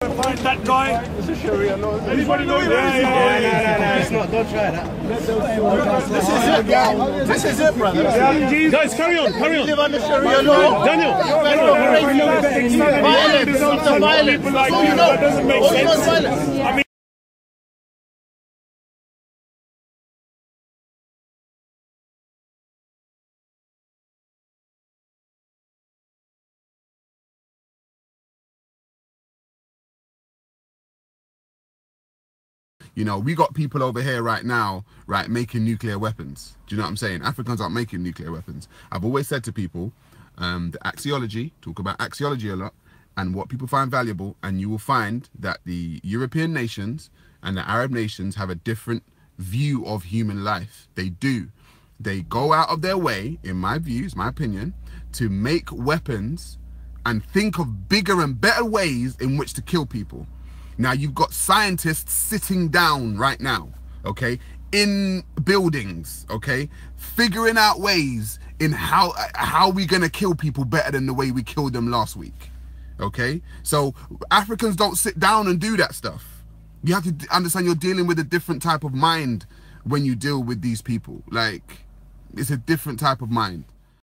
Find that guy. It's a Sharia law. Anybody know? Yeah, yeah, yeah, yeah, yeah. It's not, don't try that. This is it, gang. This is it, brother. Guys, carry on, carry on. Live under Sharia law. Daniel, Violence. After violence. All you, know. that All you know is violence. You know, we got people over here right now, right, making nuclear weapons. Do you know what I'm saying? Africans aren't making nuclear weapons. I've always said to people, um, the axiology, talk about axiology a lot, and what people find valuable, and you will find that the European nations and the Arab nations have a different view of human life. They do. They go out of their way, in my views, my opinion, to make weapons and think of bigger and better ways in which to kill people. Now you've got scientists sitting down right now, okay, in buildings, okay, figuring out ways in how how we gonna kill people better than the way we killed them last week. Okay, so Africans don't sit down and do that stuff. You have to understand you're dealing with a different type of mind when you deal with these people. Like it's a different type of mind.